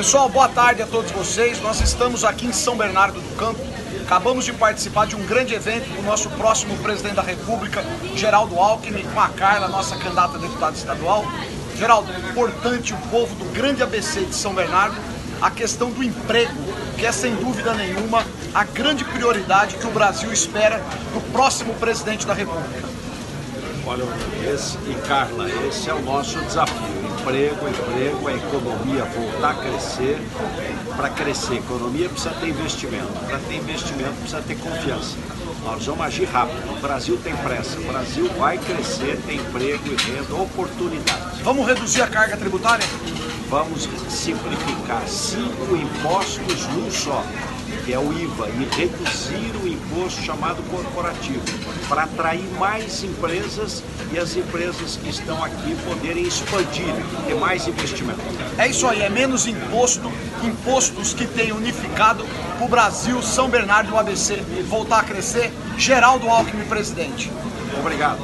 Pessoal, boa tarde a todos vocês. Nós estamos aqui em São Bernardo do Campo. Acabamos de participar de um grande evento do nosso próximo presidente da República, Geraldo Alckmin, com a Carla, nossa candidata a deputada estadual. Geraldo, importante o povo do grande ABC de São Bernardo, a questão do emprego, que é sem dúvida nenhuma a grande prioridade que o Brasil espera do próximo presidente da República. Olha, esse, e Carla, esse é o nosso desafio. Emprego, emprego, a economia voltar a crescer. Para crescer economia precisa ter investimento. Para ter investimento precisa ter confiança. Nós vamos agir rápido. O Brasil tem pressa. O Brasil vai crescer, tem emprego e renda, oportunidades. Vamos reduzir a carga tributária? Vamos simplificar cinco impostos num só que é o IVA, e reduzir o imposto chamado corporativo, para atrair mais empresas e as empresas que estão aqui poderem expandir, ter mais investimento. É isso aí, é menos imposto, impostos que tem unificado para o Brasil, São Bernardo e o ABC voltar a crescer. Geraldo Alckmin, presidente. Obrigado.